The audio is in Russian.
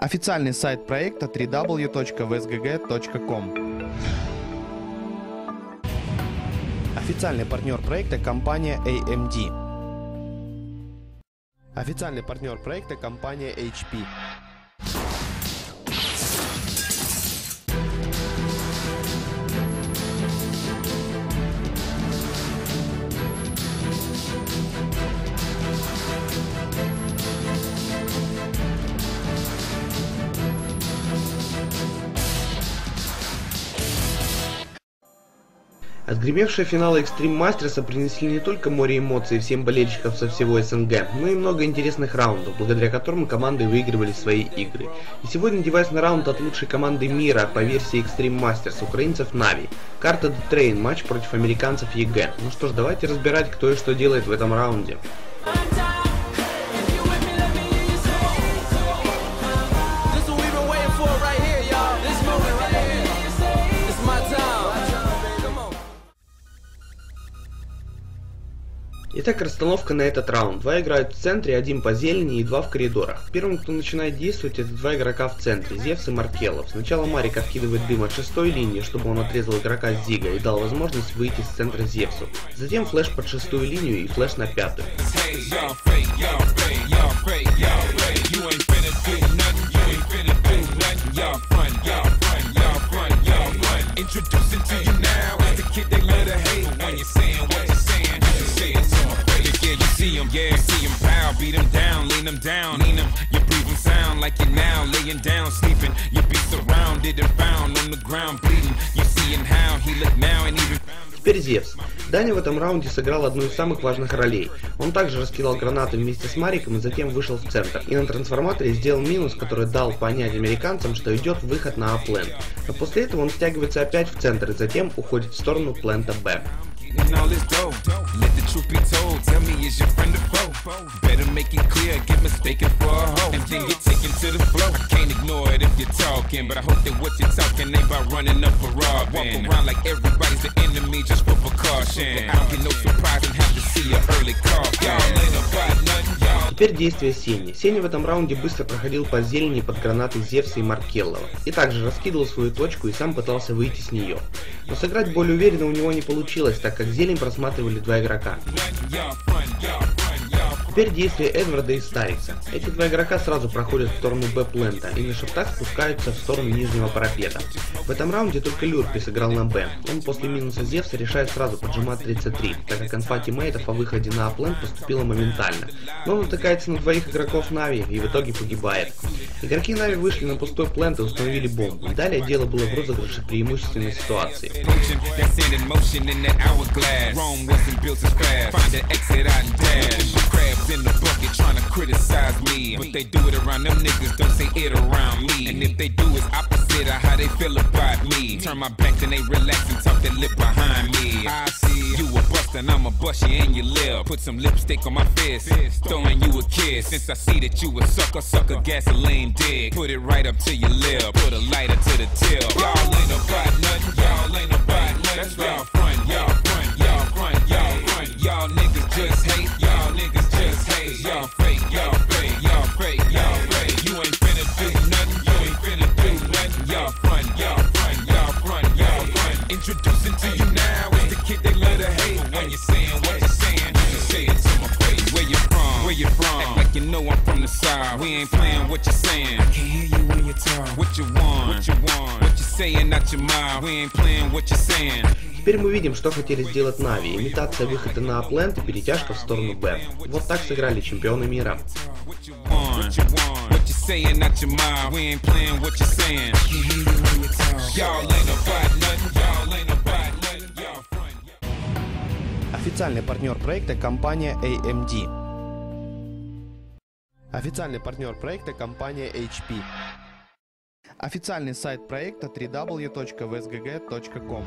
Официальный сайт проекта www.vsgg.com Официальный партнер проекта компания AMD. Официальный партнер проекта компания HP. Отгремевшие финалы Extreme Masters принесли не только море эмоций всем болельщикам со всего СНГ, но и много интересных раундов, благодаря которым команды выигрывали свои игры. И сегодня девайс на раунд от лучшей команды мира по версии Extreme Masters украинцев Na'Vi. Карта The Train, матч против американцев EG. Ну что ж, давайте разбирать, кто и что делает в этом раунде. Итак, расстановка на этот раунд. Два играют в центре, один по зелени и два в коридорах. Первым, кто начинает действовать, это два игрока в центре, Зевс и Маркелов. Сначала Марик откидывает дым от шестой линии, чтобы он отрезал игрока Зига и дал возможность выйти с центра Зевсу. Затем флеш под шестую линию и флеш на пятую. Him down, lean him. You breathing sound like you're now laying down, sleeping. You be surrounded and found on the ground, bleeding. You seeing how he look now and even. Теперь Зевс. Даня в этом раунде сыграл одну из самых важных ролей. Он также раскидал гранаты вместе с Мариком и затем вышел в центр. И на трансформаторе сделал минус, который дал понять американцам, что идет выход на А-плен. Но после этого он стягивается опять в центр и затем уходит в сторону плента Б. make it clear, get mistaken for a hoe. And then get taken to the flow. Can't ignore it if you're talking, but I hope that what you're talking ain't about running up a robbing. Walk around like everybody's the enemy just for precaution. I don't get no surprise and have to see an early call. Y'all ain't about nothing, y'all. Теперь действия Сени. Сени в этом раунде быстро проходил по зелени под гранаты Зевса и Маркеллова. И также раскидывал свою точку и сам пытался выйти с нее. Но сыграть более уверенно у него не получилось, так как зелень просматривали два игрока. Теперь действия Эдварда и Старикса. Эти два игрока сразу проходят в сторону Б-плента и на шифтах спускаются в сторону нижнего парапета. В этом раунде только Lurppis сыграл на Б. Он после минуса Зевса решает сразу поджимать 33, так как инфа тиммейтов о выходе на А-плент поступила моментально. Но он натыкается на двоих игроков Na'Vi и в итоге погибает. Игроки Na'Vi вышли на пустой плент и установили бомбу. Далее дело было в розыгрыше преимущественной ситуации. In the bucket trying to criticize me. But they do it around them niggas, don't say it around me. And if they do, it's opposite of how they feel about me. Turn my back, then they relax and talk that lip behind me. I see you a bust and I'm a bust you in your lip. Put some lipstick on my fist, throwing you a kiss. Since I see that you a sucker, sucker gasoline dick. Put it right up to your lip, put a lighter to the tip. Y'all ain't about nothing, y'all ain't about nothing. That's y'all front, y'all front, you know I'm from the side. We ain't playing what you're saying. I can hear you when you talk. What you want? What you want? What you saying out your mouth? We ain't playing what you're saying. Теперь мы видим, что хотели сделать Нави. Имитация выхода на аплент и перетяжка в сторону Б. Вот так сыграли чемпионы мира. Официальный партнер проекта компания AMD. Официальный партнер проекта компания HP. Официальный сайт проекта www.vsgg.com.